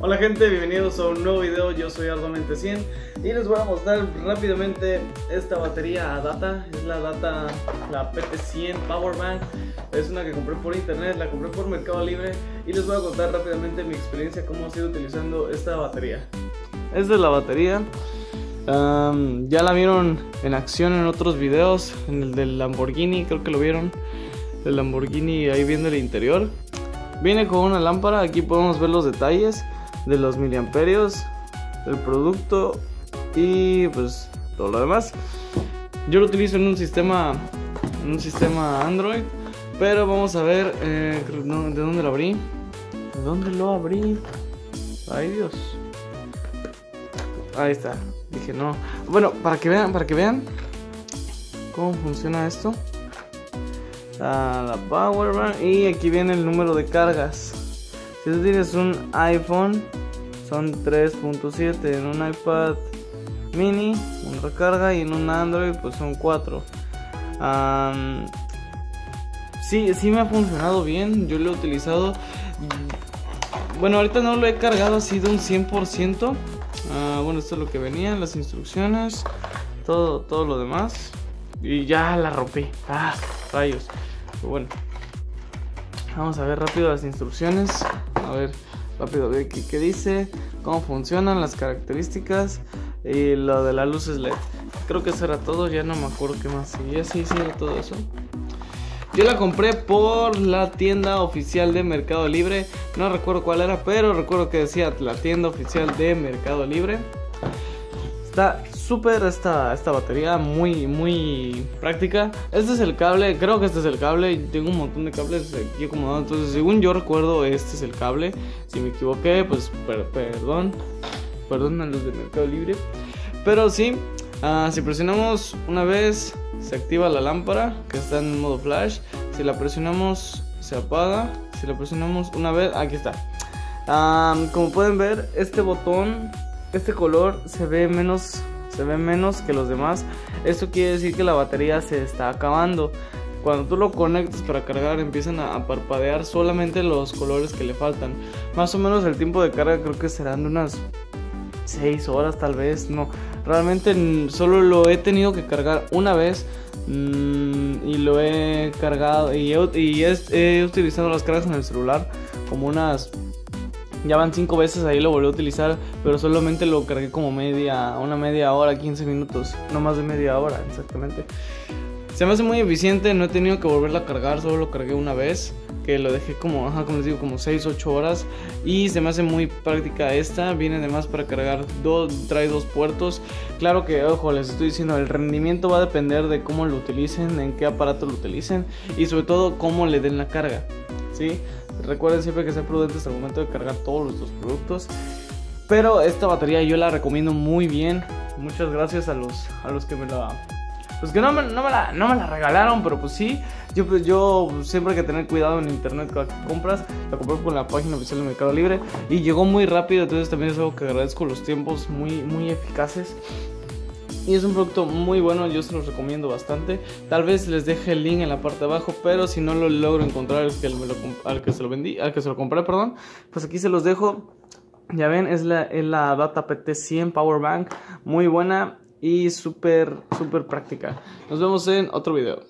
Hola gente, bienvenidos a un nuevo video, yo soy Ardomente100 y les voy a mostrar rápidamente esta batería a data, es la data, la PT100 Power Bank, es una que compré por internet, la compré por Mercado Libre y les voy a contar rápidamente mi experiencia, cómo ha sido utilizando esta batería. Esta es la batería, ya la vieron en acción en otros videos, en el del Lamborghini, creo que lo vieron, el Lamborghini ahí viendo el interior. Viene con una lámpara, aquí podemos ver los detalles de los miliamperios, el producto y pues todo lo demás. Yo lo utilizo en un sistema, en un sistema Android, pero vamos a ver eh, de dónde lo abrí. ¿De dónde lo abrí? Ay Dios. Ahí está. Dije no. Bueno, para que vean, para que vean cómo funciona esto. la power bank y aquí viene el número de cargas. Si tú tienes un iPhone, son 3.7. En un iPad mini, una recarga. Y en un Android, pues son 4. sí, sí me ha funcionado bien. Yo lo he utilizado. Bueno, ahorita no lo he cargado así de un 100%. Ah, bueno, esto es lo que venía, las instrucciones, todo, todo lo demás. Y ya la rompí. Ah, rayos. bueno, vamos a ver rápido las instrucciones. Ver, rápido, qué, qué dice, cómo funcionan las características y lo de las luces LED. Creo que eso era todo, ya no me acuerdo qué más seguía. Sí, sí, todo eso. Yo la compré por la tienda oficial de Mercado Libre. No recuerdo cuál era, pero recuerdo que decía la tienda oficial de Mercado Libre. Está súper esta, esta batería, muy, muy práctica. Este es el cable, creo que este es el cable. Tengo un montón de cables aquí acomodados. Entonces, según yo recuerdo, este es el cable. Si me equivoqué, pues perdón. Perdón a los de Mercado Libre. Pero sí, ah, si presionamos una vez, se activa la lámpara que está en modo flash. Si la presionamos, se apaga. Si la presionamos una vez, aquí está. Ah, como pueden ver, este botón este color se ve menos se ve menos que los demás. Esto quiere decir que la batería se está acabando. Cuando tú lo conectas para cargar empiezan a, parpadear solamente los colores que le faltan. Más o menos el tiempo de carga creo que serán de unas 6 horas tal vez no. Realmente solo lo he tenido que cargar una vez mm, y lo he cargado y, he utilizado las cargas en el celular como unas ya van cinco veces ahí lo volví a utilizar, pero solamente lo cargué como media, una media hora, 15 minutos, no más de media hora, exactamente. Se me hace muy eficiente, no he tenido que volverla a cargar, solo lo cargué una vez, que lo dejé como, ajá, como les digo, como 6, 8 horas. Y se me hace muy práctica esta, viene además para cargar, dos, trae dos puertos. Claro que, ojo, les estoy diciendo, el rendimiento va a depender de cómo lo utilicen, en qué aparato lo utilicen y sobre todo cómo le den la carga. ¿sí? Recuerden siempre que ser prudentes al momento de cargar todos nuestros productos. Pero esta batería yo la recomiendo muy bien. Muchas gracias a los, a los que me la... Pues que no me, no me, la, no me la regalaron, pero pues sí. Yo, pues, yo siempre hay que tener cuidado en internet cuando compras. La compré por la página oficial de Mercado Libre. Y llegó muy rápido, entonces también es algo que agradezco los tiempos muy, muy eficaces. Y es un producto muy bueno, yo se los recomiendo bastante. Tal vez les deje el link en la parte de abajo, pero si no lo logro encontrar al que, al que se lo vendí, al que se lo compré, perdón, pues aquí se los dejo. Ya ven, es la, Data PT 100 Power Bank, muy buena y súper, súper práctica. Nos vemos en otro video.